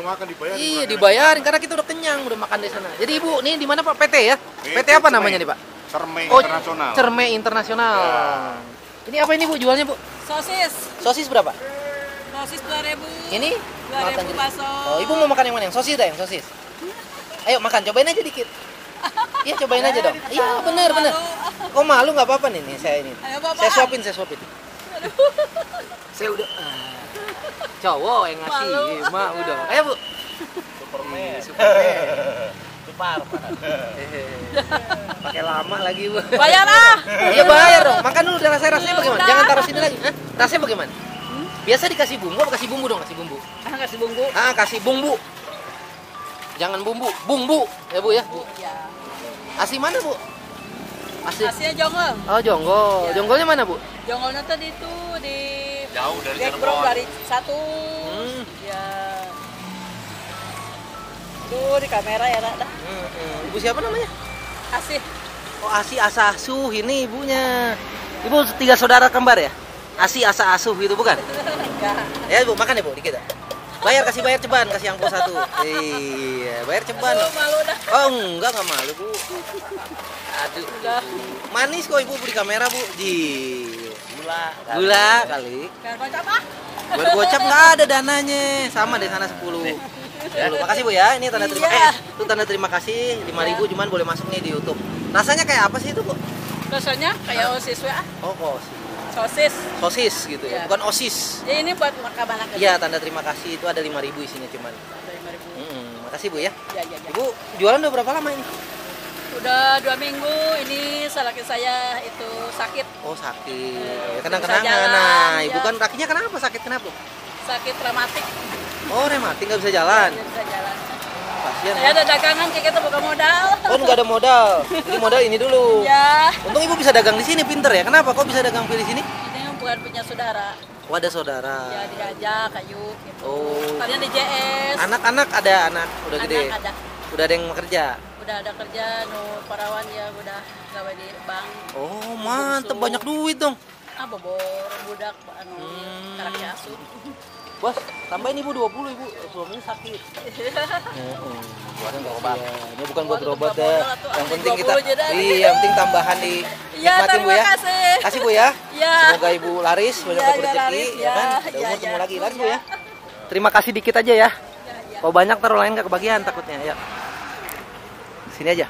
baru makan dibayar. Iya dibayarin karena kita udah kenyang udah makan di sana. Jadi ibu nih di mana pak PT ya? PT apa namanya nih pak? Cermai Oh internasional. Cerme Internasional. Ini apa ini bu jualnya bu? Sosis. Sosis berapa? Sosis 2000. Ini 2000 makan jadi- bakso. Oh ibu mau makan yang mana? Yang sosis dah yang sosis. Ayo makan cobain aja dikit. Iya cobain aja dong. Iya bener bener. Kok malu nggak apa-apa nih, nih saya ini. Ayo. Saya suapin saya suapin. saya udah. ah. Cowok yang ngasih, Malu. mak udah. Ayo bu. Superman. Superman. Pakai lama lagi bu. Bayar ah. Iya bayar dong. Makan dulu dan rasanya rasanya bagaimana? Jangan taruh sini lagi. Hah? Rasanya bagaimana? Biasa dikasih bumbu apa kasih bumbu dong? Kasih bumbu. Ah, kasih bumbu. Ah, kasih bumbu. Jangan bumbu, bumbu. Ya Bu ya. Bu. Ya. Asi mana, Bu? Asi. Asinya jonggol. Oh, jonggol. Ya. Jonggolnya mana, Bu? Jonggolnya tadi itu di Jauh dari Cirebon. dari satu. Hmm. Ya. Tuh di kamera ya, dah. Hmm, hmm. Ibu siapa namanya? Asih. Oh, Asi Asa Asuh ini ibunya. Ibu tiga saudara kembar ya? Asi Asa Asuh itu bukan? Ya, Bu, makan ya, Bu, dikit ya. Bayar kasih bayar ceban, kasih angpau satu. Iya, bayar ceban. Aduh, malu dah. Oh, enggak enggak malu, Bu. Aduh. Udah. Manis kok Ibu beli kamera, Bu. Di Gula. gula kali. Kocap ah. Buat gocap nggak ada dananya. Sama deh sana 10. 10. Makasih Bu ya. Ini tanda terima Iya. eh itu tanda terima kasih 5000 cuman boleh masuk nih di YouTube. Rasanya kayak apa sih itu, Bu? Rasanya kayak osis ah. Oh, kok Sosis. sosis gitu ya. Iya. Bukan OSIS. Ya ini buat makan anak Iya, tanda terima kasih itu ada 5000 isinya cuman. Dari 5000. Mm-mm. Makasih Bu ya. Ya, ya, ya. Ibu jualan udah berapa lama ini? Udah dua minggu ini salaki saya itu sakit Oh, sakit. Ya, Bisa kenang-kenangan. jalan, Nah, Ibu ya. kan kakinya kenapa? Sakit kenapa? sakit rematik Oh, rematik nggak bisa jalan. Nggak bisa jalan. Kasihan. Saya ya. ada dagangan kayak gitu bukan modal. Oh, nggak ada modal. Jadi modal ini dulu. Ya, Untung ibu bisa dagang di sini, pinter ya. Kenapa? Kok bisa dagang pilih sini? ini bukan punya saudara. Oh, ada saudara. Ya diajak kayu gitu. Oh. Kalian di JS. Anak-anak ada anak udah Anak gede. ada. Udah ada yang bekerja. Udah ada kerja, nu parawan ya udah gawe di bank. Oh, mantep banyak duit dong. Ah bobor budak anu Hmm. karakter asuh. Bos, tambahin ibu 20 ibu. Suaminya sakit. Buat berobat. Ini bukan buat berobat ya. Yang penting kita 20 aja dah. Iya, yang penting tambahan di Iya, nikmatin Bu ya. kasih. Kasih Bu ya. Iya. Semoga Ibu laris, banyak Iya, dapat iya, rezeki ya ya. kan. Ada Iya, umur iya. lagi. Laris Bu Iya. ya. Terima kasih dikit aja ya. Ya, ya. Kalau banyak taruh lain nggak kebagian takutnya. Ya. Sini aja.